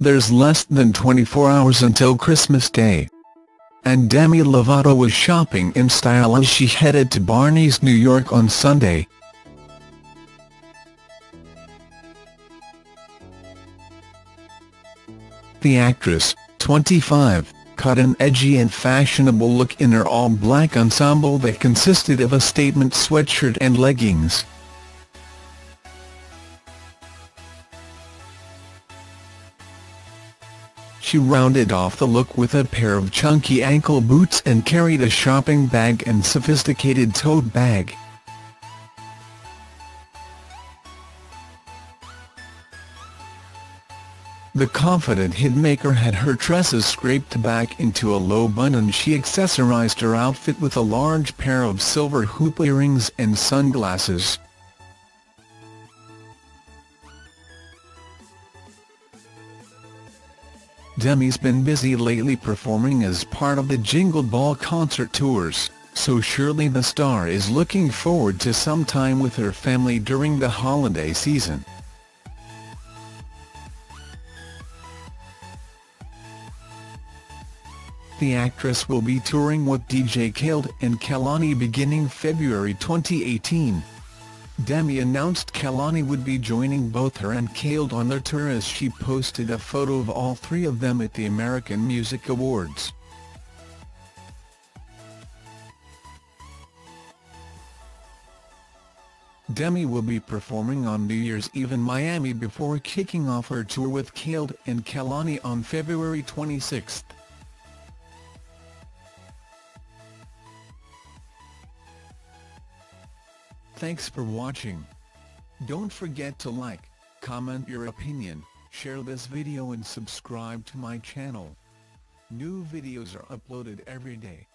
there's less than 24 hours until Christmas Day. And Demi Lovato was shopping in style as she headed to Barney's New York on Sunday. The actress, 25, cut an edgy and fashionable look in her all-black ensemble that consisted of a statement sweatshirt and leggings. She rounded off the look with a pair of chunky ankle boots and carried a shopping bag and sophisticated tote bag. The confident hitmaker had her tresses scraped back into a low bun and she accessorized her outfit with a large pair of silver hoop earrings and sunglasses. Demi's been busy lately performing as part of the Jingle Ball concert tours, so surely the star is looking forward to some time with her family during the holiday season. The actress will be touring with DJ Khaled and Kehlani beginning February 2018. Demi announced Kehlani would be joining both her and Khaled on their tour as she posted a photo of all three of them at the American Music Awards. Demi will be performing on New Year's Eve in Miami before kicking off her tour with Khaled and Kehlani on February 26. Thanks for watching. Don't forget to like, comment your opinion, share this video and subscribe to my channel. New videos are uploaded every day.